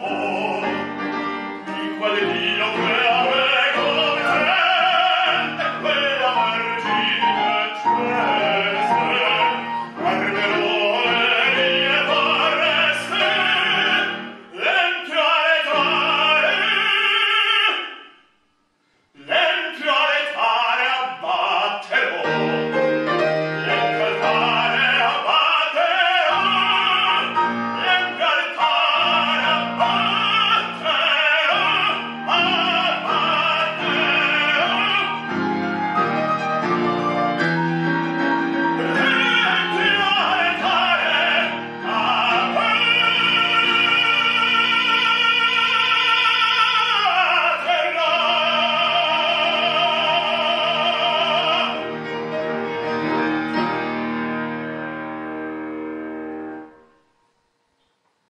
Come.